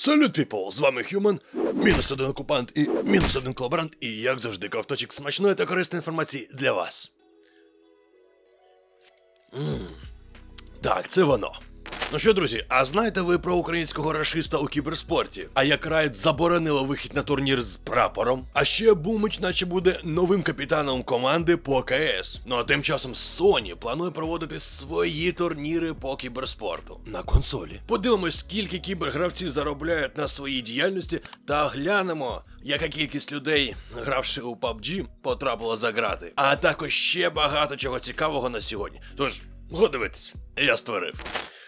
Салют, піпл! З вами Хюман, мінус один окупант і мінус один колаборант, і як завжди ковточок смачної та корисної інформації для вас. М, Так, це воно. Ну що, друзі, а знаєте ви про українського рашиста у кіберспорті? А як Riot заборонило вихід на турнір з прапором? А ще Бумич, наче буде новим капітаном команди по КС. Ну а тим часом Sony планує проводити свої турніри по кіберспорту на консолі. Подивимось, скільки кібергравці заробляють на своїй діяльності, та глянемо. Яка кількість людей, гравши у PUBG, потрапила за грати, а також ще багато чого цікавого на сьогодні. Тож, го дивитись, я створив.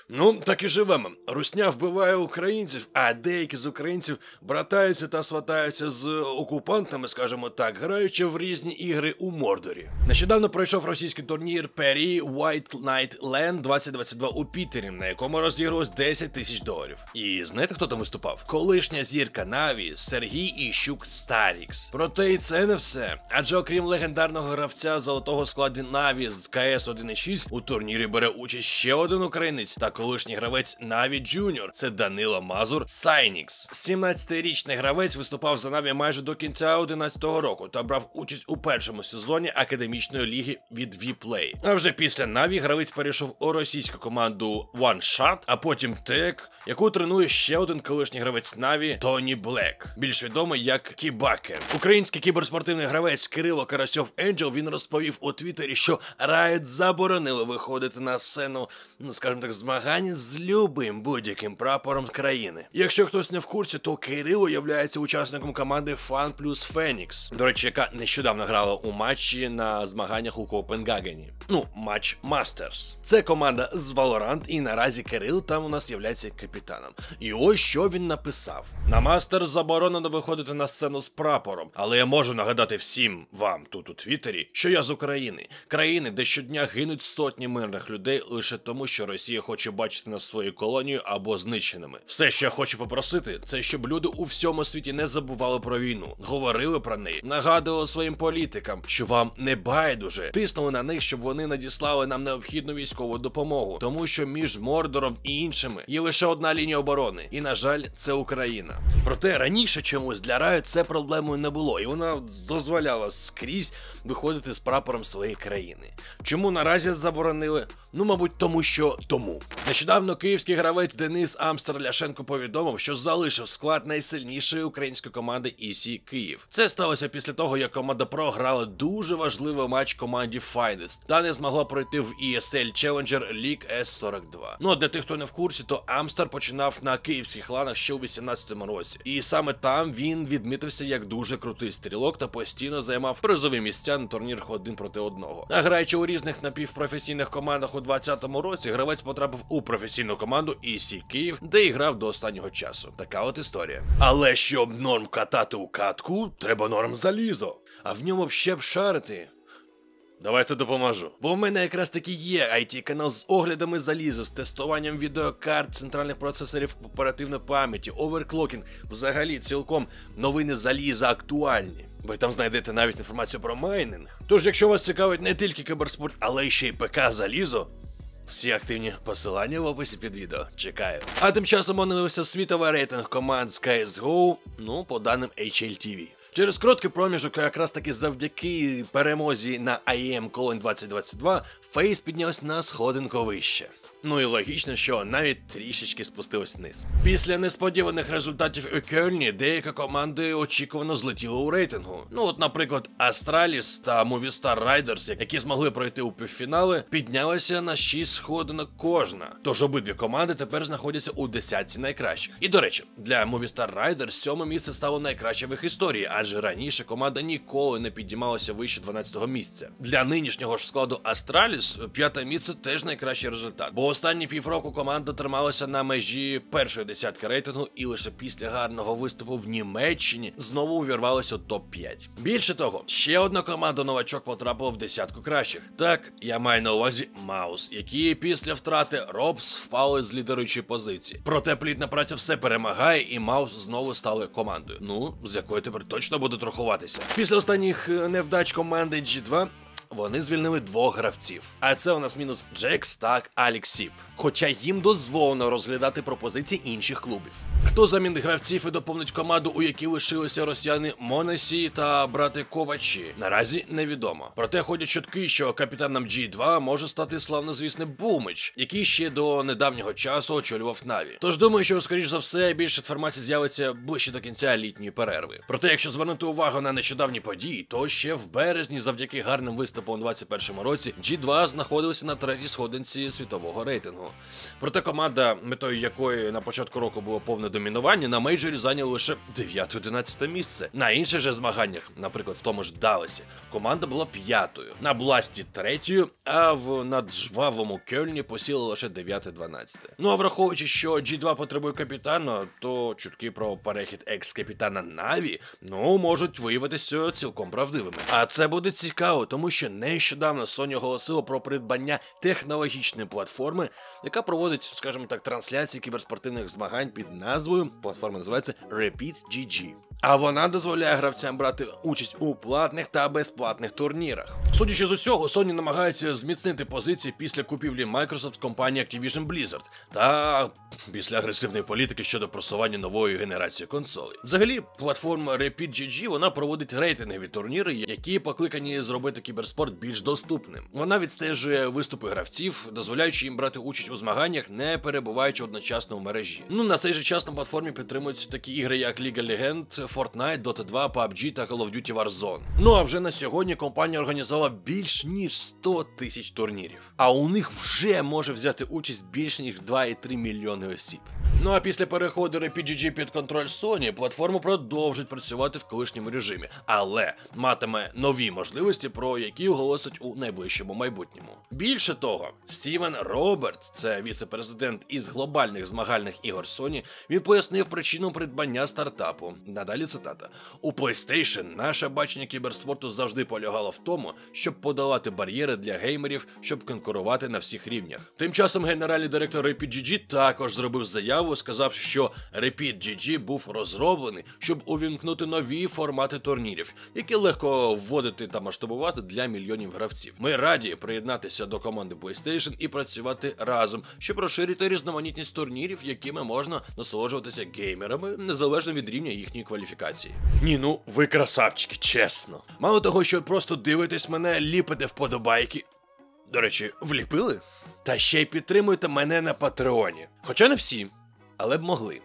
Ну, так і живемо. Русня вбиває українців, а деякі з українців братаються та сватаються з окупантами, скажімо так, граючи в різні ігри у Мордорі. Нещодавно пройшов російський турнір Пері White Knight Land 2022 у Пітері, на якому розігралось 10 тисяч доларів. І знаєте, хто там виступав? Колишня зірка Наві Сергій Іщук Старікс. Проте і це не все. Адже окрім легендарного гравця золотого складу Наві з КС 1.6, у турнірі бере участь ще один українець та колишній гравець NAVI Junior. Це Данило Мазур Сайнікс. 17-річний гравець виступав за Наві майже до кінця 11-го року та брав участь у першому сезоні академічної ліги від WePlay. А вже після Наві гравець перейшов у російську команду One Shot, а потім Тек, яку тренує ще один колишній гравець Наві Тоні Блек, більш відомий як Кібакер. Український кіберспортивний гравець Кирило Карасьов Angel він розповів у Твіттері, що Riot заборонили виходити на сцену, ну скажімо так, змагань з любим будь-яким прапором країни. Якщо хтось не в курсі, то Кирило являється учасником команди Фан плюс Фенікс, до речі, яка нещодавно грала у матчі на змаганнях у Копенгагені. Ну, матч Мастерс. Це команда з Valorant, і наразі Кирил там у нас являється капітаном. І ось що він написав: на Мастерс заборонено виходити на сцену з прапором, але я можу нагадати всім вам тут у Твіттері, що я з України, країни, де щодня гинуть сотні мирних людей лише тому, що Росія хоче бачити нас свою колонію або знищеними. Все, що я хочу попросити, це щоб люди у всьому світі не забували про війну, говорили про неї, нагадували своїм політикам, що вам не байдуже, тиснули на них, щоб вони надіслали нам необхідну військову допомогу, тому що між Мордором і іншими є лише одна лінія оборони, і на жаль, це Україна. Проте раніше чомусь для Раю це проблемою не було, і вона дозволяла скрізь виходити з прапором своєї країни. Чому наразі заборонили? Ну, мабуть, тому що тому. Нещодавно київський гравець Денис Амстер Ляшенко повідомив, що залишив склад найсильнішої української команди EC Київ. Це сталося після того, як команда програла дуже важливий матч команді Finest та не змогла пройти в ESL Challenger League S42. Ну а для тих, хто не в курсі, то Амстер починав на київських ланах ще у 18-му році, і саме там він відмітився як дуже крутий стрілок та постійно займав призові місця на турнірах один проти одного. А граючи у різних напівпрофесійних командах у 20-му році, гравець потрапив у професійну команду EC Київ, де і грав до останнього часу. Така от історія. Але щоб норм катати у катку, треба норм залізо. А в ньому ще б шарити. Давайте допоможу. Бо в мене якраз таки є IT канал з оглядами заліза, з тестуванням відеокарт, центральних процесорів оперативної пам'яті, оверклокінг, взагалі цілком новини заліза актуальні. Ви там знайдете навіть інформацію про майнинг. Тож, якщо вас цікавить не тільки кіберспорт, але ще й ПК залізо. Всі активні посилання в описі під відео. Чекаю. А тим часом оновився світовий рейтинг команд з CSGO, ну, по даним HLTV. Через короткий проміжок, якраз таки завдяки перемозі на IEM Колонь 2022, Фейс піднявся на сходинку вище. Ну і логічно, що навіть трішечки спустилось вниз. Після несподіваних результатів у Кельні деякі команди очікувано злетіли у рейтингу. Ну, от, наприклад, Астраліс та Movistar Riders, які змогли пройти у півфінали, піднялися на 6 сходинок кожна. Тож обидві команди тепер знаходяться у десятці найкращих. І до речі, для Movistar Riders сьоме місце стало найкраще в їх історії, адже раніше команда ніколи не піднімалася вище 12-го місця. Для нинішнього ж складу Астраліс п'яте місце теж найкращий результат. Бо останні півроку команда трималася на межі першої десятки рейтингу, і лише після гарного виступу в Німеччині знову увірвалася у топ-5. Більше того, ще одна команда новачок потрапила в десятку кращих. Так, я маю на увазі Маус, які після втрати Робс впали з лідируючої позиції. Проте плідна праця все перемагає, і Маус знову стали командою. Ну, з якою тепер точно будуть рахуватися. Після останніх е, невдач команди G2 вони звільнили двох гравців. А це у нас мінус JaCkz та Aleksib. Хоча їм дозволено розглядати пропозиції інших клубів. Хто замінить гравців і доповнить команду, у якій лишилися росіяни Монесі та брати Ковачі, наразі невідомо. Проте ходять чутки, що капітаном G2 може стати славнозвісний Бумич, який ще до недавнього часу очолював Наві. Тож думаю, що скоріш за все більше інформації з'явиться ближче до кінця літньої перерви. Проте, якщо звернути увагу на нещодавні події, то ще в березні, завдяки гарним виступам у 2021 році, G2 знаходилися на третій сходинці світового рейтингу. Проте команда, метою якої на початку року було повне домінування, на мейджорі зайняла лише 9-11 місце. На інших же змаганнях, наприклад, в тому ж Далесі, команда була п'ятою, на Бласті третьою, а в наджвавому Кельні посіла лише 9-12. Ну а враховуючи, що G2 потребує капітана, то чутки про перехід екс-капітана Наві ну можуть виявитися цілком правдивими. А це буде цікаво, тому що нещодавно Sony оголосила про придбання технологічної платформи, яка проводить, скажімо так, трансляції кіберспортивних змагань під назвою платформа називається Repeat GG. А вона дозволяє гравцям брати участь у платних та безплатних турнірах. Судячи з усього, Sony намагається зміцнити позиції після купівлі Microsoft компанії Activision Blizzard та після агресивної політики щодо просування нової генерації консолей. Взагалі, платформа Repeat GG вона проводить рейтингові турніри, які покликані зробити кіберспорт більш доступним. Вона відстежує виступи гравців, дозволяючи їм брати участь у змаганнях, не перебуваючи одночасно в мережі. Ну на цей же час на платформі підтримуються такі ігри, як of Legends, Fortnite, Dota 2, PUBG та Call of Duty Warzone. Ну а вже на сьогодні компанія організувала більш ніж 100 тисяч турнірів. А у них вже може взяти участь більш ніж 2,3 мільйони осіб. Ну а після переходу RPGG під контроль Sony, платформа продовжить працювати в колишньому режимі, але матиме нові можливості, про які оголосять у найближчому майбутньому. Більше того, Стівен Роберт, це віце-президент із глобальних змагальних ігор Sony, він пояснив причину придбання стартапу. Надалі цитата: у PlayStation наше бачення кіберспорту завжди полягало в тому, щоб подолати бар'єри для геймерів, щоб конкурувати на всіх рівнях. Тим часом генеральний директор RPGG також зробив заяву, сказавши, що Repeat GG був розроблений, щоб увімкнути нові формати турнірів, які легко вводити та масштабувати для мільйонів гравців. Ми раді приєднатися до команди PlayStation і працювати разом, щоб розширити різноманітність турнірів, якими можна насолоджуватися геймерами незалежно від рівня їхньої кваліфікації. Ні, ну ви красавчики, чесно. Мало того, що просто дивитесь мене, ліпите вподобайки. До речі, вліпили? Та ще й підтримуйте мене на Патреоні. Хоча не всі, але б могли,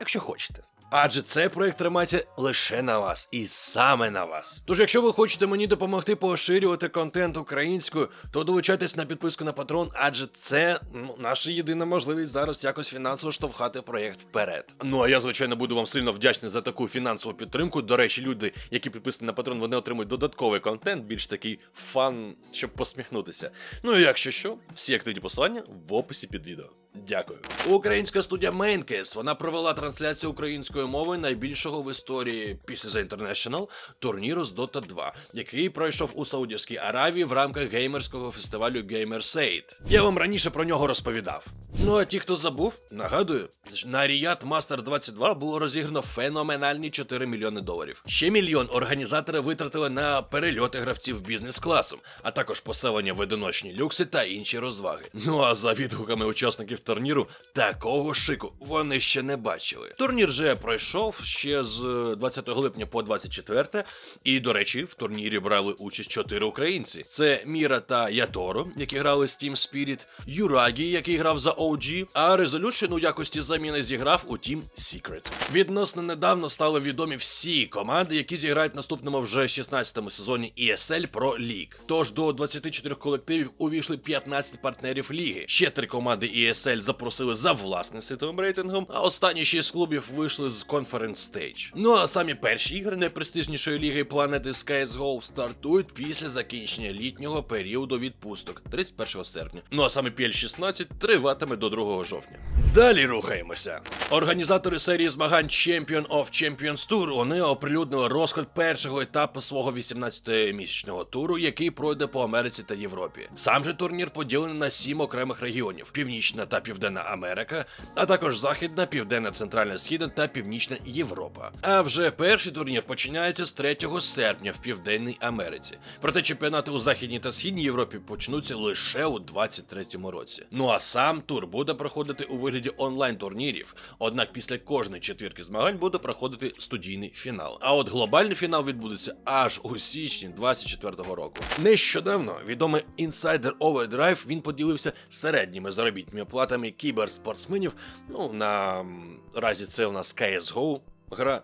якщо хочете. Адже цей проект тримається лише на вас і саме на вас. Тож, якщо ви хочете мені допомогти поширювати контент українською, то долучайтесь на підписку на Патрон, адже це наша єдина можливість зараз якось фінансово штовхати проєкт вперед. Ну а я, звичайно, буду вам сильно вдячний за таку фінансову підтримку. До речі, люди, які підписані на Патрон, вони отримують додатковий контент, більш такий фан, щоб посміхнутися. Ну і якщо що, всі активні посилання в описі під відео. Дякую. Українська студія Maincase, вона провела трансляцію українською мовою найбільшого в історії після The International турніру з Dota 2, який пройшов у Саудівській Аравії в рамках геймерського фестивалю Gamersade. Я вам раніше про нього розповідав. Ну а ті, хто забув, нагадую, на Riyadh Master 22 було розіграно феноменальні 4 мільйони доларів. Ще мільйон організатори витратили на перельоти гравців бізнес-класом, а також поселення в одиночні люкси та інші розваги. Ну а за відгуками учасників турніру такого шику вони ще не бачили. Турнір вже пройшов ще з 20 липня по 24. І, до речі, в турнірі брали участь чотири українці: це Міра та Яторо, які грали з Team Spirit, Юрагі, який грав за OG, а Resolution у якості заміни зіграв у Team Secret. Відносно недавно стали відомі всі команди, які зіграють в наступному вже 16-му сезоні ESL Pro League. Тож до 24 колективів увійшли 15 партнерів ліги. Ще три команди ESL запросили за власним світовим рейтингом, а останні шість клубів вийшли з Conference Stage. Ну а самі перші ігри найпрестижнішої ліги планети CSGO стартують після закінчення літнього періоду відпусток 31 серпня. Ну а саме PL 16 триватиме до 2 жовтня. Далі рухаємося. Організатори серії змагань Champion of Champions Tour вони оприлюднили розклад першого етапу свого 18-місячного туру, який пройде по Америці та Європі. Сам же турнір поділений на сім окремих регіонів: Північна та та Південна Америка, а також Західна, Південна, Центральна, Східна та Північна Європа. А вже перший турнір починається з 3 серпня в Південній Америці. Проте чемпіонати у Західній та Східній Європі почнуться лише у 23-му році. Ну а сам тур буде проходити у вигляді онлайн-турнірів. Однак після кожної четвірки змагань буде проходити студійний фінал. А от глобальний фінал відбудеться аж у січні 24-го року. Нещодавно відомий інсайдер Overdrive він поділився середніми заробітними платами кіберспортсменів. Ну на разі це у нас CSGO гра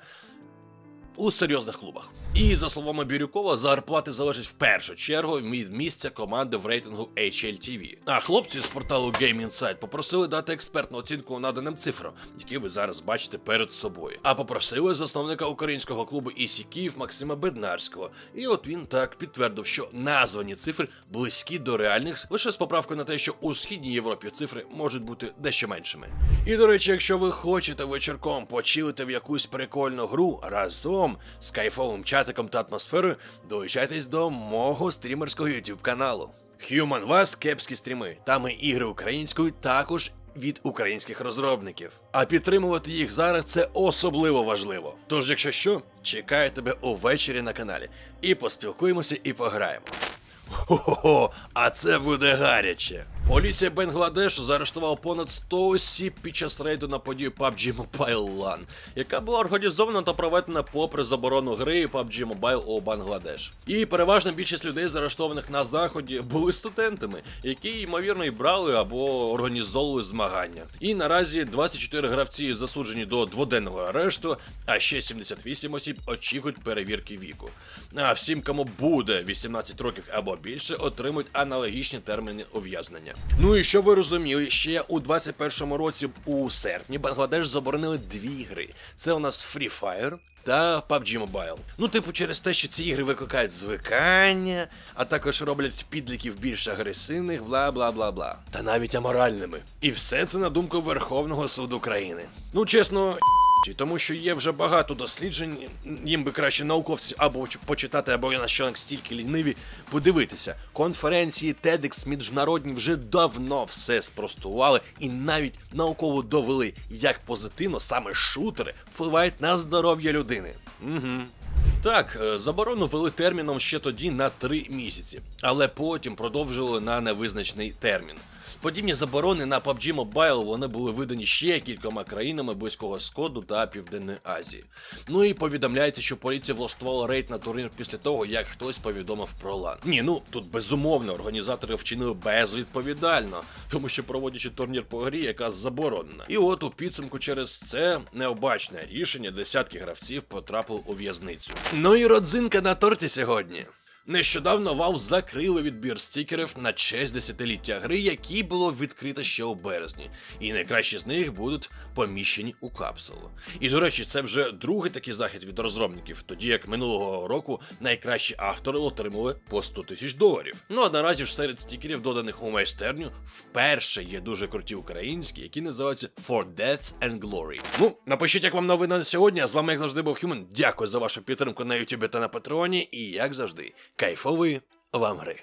у серйозних клубах. І за словами Бірюкова, зарплати залежать в першу чергу від місця команди в рейтингу HLTV. А хлопці з порталу Game Insight попросили дати експертну оцінку наданим цифрам, які ви зараз бачите перед собою. А попросили засновника українського клубу EC Київ Максима Беднарського. І от він так підтвердив, що названі цифри близькі до реальних, лише з поправкою на те, що у східній Європі цифри можуть бути дещо меншими. І до речі, якщо ви хочете вечірком почилити в якусь прикольну гру разом з кайфовим чатиком та атмосферою, долучайтесь до мого стрімерського YouTube каналу. Human Vast кепські стріми. Там і ігри українською також від українських розробників. А підтримувати їх зараз це особливо важливо. Тож, якщо що, чекаю тебе увечері на каналі. І поспілкуємося, і пограємо. Хо-хо-хо, а це буде гаряче. Поліція Бангладешу заарештувала понад 100 осіб під час рейду на подію PUBG Mobile LAN, яка була організована та проведена попри заборону гри PUBG Mobile у Бангладеш. І переважна більшість людей, заарештованих на заході, були студентами, які ймовірно і брали або організовували змагання. І наразі 24 гравці засуджені до дводенного арешту, а ще 78 осіб очікують перевірки віку. А всім, кому буде 18 років або більше, отримують аналогічні терміни ув'язнення. Ну і що ви розуміли, ще у 21-му році у серпні Бангладеш заборонили дві гри. Це у нас Free Fire та PUBG Mobile. Ну, типу, через те, що ці ігри викликають звикання, а також роблять підліків більш агресивних, бла бла бла бла. Та навіть аморальними. І все це на думку Верховного суду країни. Ну, чесно. Тому що є вже багато досліджень, їм би краще науковці або почитати, або я на що стільки ліниві подивитися. Конференції TEDx міжнародні вже давно все спростували і навіть науково довели, як позитивно саме шутери впливають на здоров'я людини. Угу. Так, е, заборону ввели терміном ще тоді на три місяці, але потім продовжили на невизначений термін. Подібні заборони на PUBG Mobile вони були видані ще кількома країнами Близького Сходу та Південної Азії. Ну і повідомляється, що поліція влаштувала рейд на турнір після того, як хтось повідомив про лан. Ні, ну тут безумовно організатори вчинили безвідповідально, тому що проводячи турнір по грі, яка заборонена. І от у підсумку через це необачне рішення десятки гравців потрапили у в'язницю. Ну і родзинка на торті сьогодні. Нещодавно Valve закрили відбір стікерів на честь десятиліття гри, які було відкрито ще у березні, і найкращі з них будуть поміщені у капсулу. І до речі, це вже другий такий захід від розробників, тоді як минулого року найкращі автори отримали по 100 тисяч доларів. Ну а наразі ж серед стікерів, доданих у майстерню, вперше є дуже круті українські, які називаються For Death and Glory. Ну, напишіть, як вам новина на сьогодні. А з вами, як завжди, був Human. Дякую за вашу підтримку на YouTube та на Патреоні. І як завжди, кайфової вам гри.